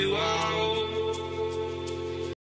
you are.